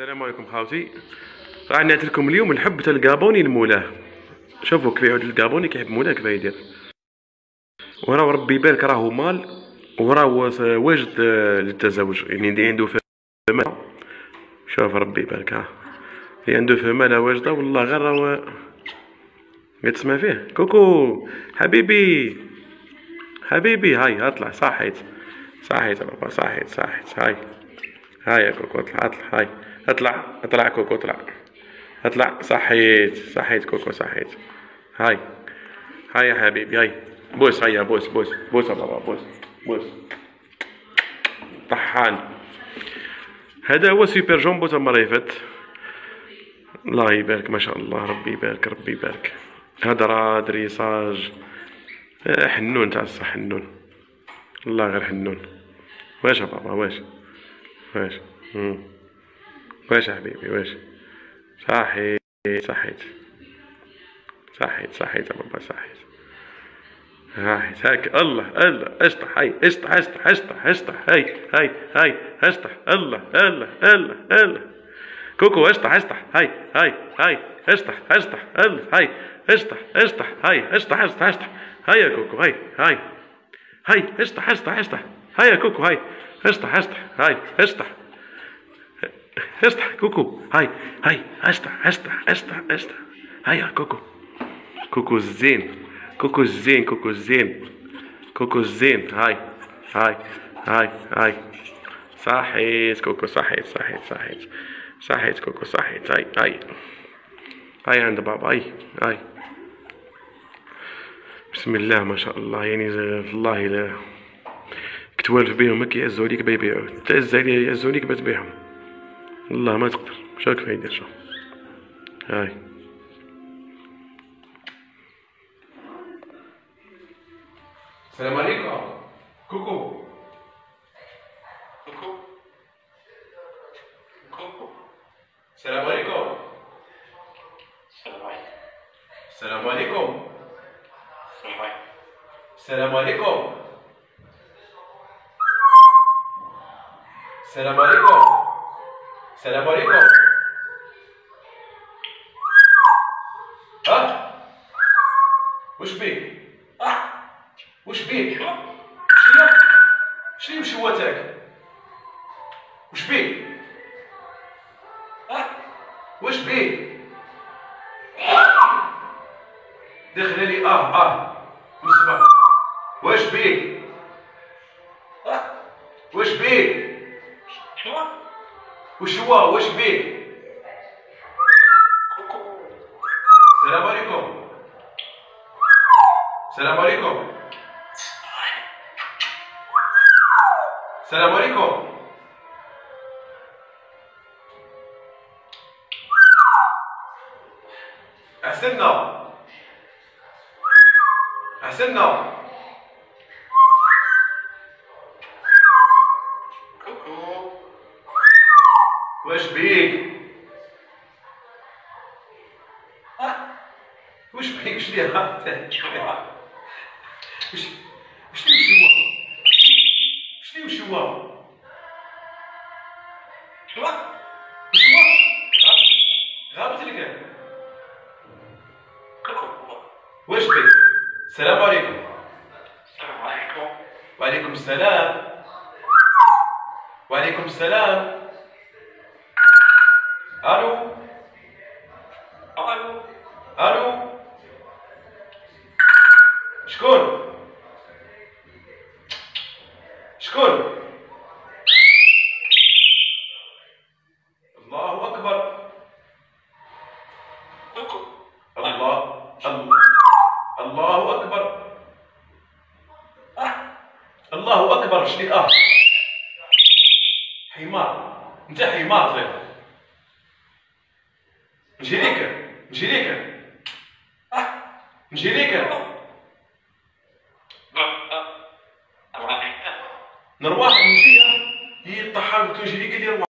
السلام عليكم خاوتي راه نعت لكم اليوم الحب تاع الكابوني لمولاه شوفوا كيف يعود الكابوني كيحب مولاه كيف يدير. وراه ربي يبارك راهو مال وراه واجد آه، للتزوج. يعني اللي عنده فمال شوف ربي يبارك ها. اللي عنده فمالة واجدة والله غير راهو تسمع فيه. كوكو حبيبي. حبيبي هاي اطلع صحيت. صحيت بابا صحيت صحيت. هاي. هاي يا كوكو اطلع اطلع هاي. اطلع اطلع كوكو اطلع. اطلع. صحيت صحيت كوكو صحيت. هاي. هاي يا حبيبي هاي. بوس هيا بوس بوس. بوس يا بابا بوس بوس. طحان. هذا هو super jumbo المرة فات الله يبارك ما شاء الله. ربي يبارك ربي يبارك. هذا راه dressage آه، حنون تاع الصح حنون. الله غير حنون. واش بابا واش؟ واش؟ مم. واش يا حبيبي واش صحيت صحيت. صحيت صحيت يا بابا صحيت. صحيت. هاك الله الله. اشطح هاي اشطح اشطح اشطح اشطح هاي هاي هاي. اشطح الله الله الله الله. كوكو اشطح اشطح هاي هاي هاي. اشطح اشطح الله. هاي اشطح اشطح هاي اشطح اشطح اشطح هاي يا كوكو هاي هاي. هاي اشطح اشطح اشطح هاي يا كوكو هاي. اشطح اشطح هاي اشطح اشطح كوكو هاي هاي اشطح اشطح اشطح اشطح هاي يا كوكو كوكو الزين كوكو الزين كوكو الزين كوكو الزين هاي هاي هاي هاي صحيت كوكو صحيت صحيت صحيت صحيت كوكو صحيت هاي هاي هاي عند بابا هاي هاي بسم الله ما شاء الله يعني والله لا كتوالف بيهم هكا يعزوا عليك بيبيعوا تعز عليه يعزوا عليك بتبيعهم والله ما تقدر. شو كيف يدير شو. هاي. السلام عليكم. كوكو. كوكو. كوكو. السلام عليكم السلام عليكم. السلام عليكم. السلام عليكم. السلام عليكم. ها؟ وش بيك؟ وش بيك؟ شنو؟ شنو مشوتك وش بيك؟ وش بيك؟ دخل لي آه آه. نسمع وش بيك؟ وش بيك؟ وش هو؟ وش بيك؟ السلام عليكم. السلام عليكم. السلام عليكم. أحسننا أحسننا واش بيك وش بيك وش ليه وش وش ليه وش هو وش ليه وش هو شو وش هو غابت لك واش بيك السلام عليكم وعليكم السلام وعليكم السلام شكون الله أكبر. الله الله. الله أكبر. الله أكبر. شنو؟ أه. حمار. إنت حمار غير نجي ليك. نجي ليك. نجي ليك. نروح نجي هي الطحان كنجي ليك اللي